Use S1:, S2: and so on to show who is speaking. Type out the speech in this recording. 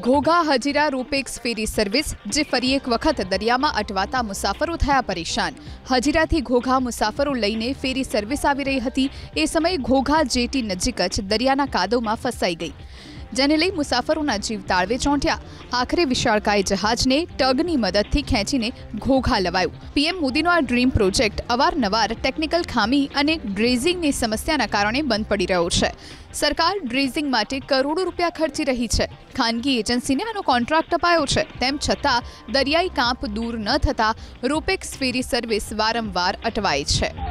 S1: Ghogha, Hazira, ropax ferry service, જે ફરી એક વખત દરિયામાં અટવાતા મુસાફરો થયા પરેશાન. હજીરાથી ઘોઘા મુસાફરો લઈને ફેરી સર્વિસ આવી રહી હતી. એ સમયે ઘોઘા જેટી નજીક જ દરિયાના કાદવમાં ફસાઈ ગઈ. જેને લઈ મુસાફરોના જીવ તાળવે ચોંટ્યા. આખરે વિશાળકાય જહાજને ટગની મદદથી ખેંચીને ઘોઘા લવાયું. પીએમ મોદીનો આ ડ્રીમ પ્રોજેક્ટ અવારનવાર ટેકનિકલ ખામી અને ડ્રેઝિંગની સમસ્યાના કારણે બંધ પડી રહ્યો છે. સરકાર ડ્રેઝિંગ માટે કરોડો રૂપિયા ખર્ચી રહી છે. ખાનગી એજન્સીને આનો કોન્ટ્રાક્ટ અપાયો છે. તેમ છતાં દરિયાઈ કાંપ દૂર ન થતાં રોપેક્સ ફેરી સર્વિસ વારંવાર અટવાય છે.